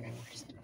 whatever. Just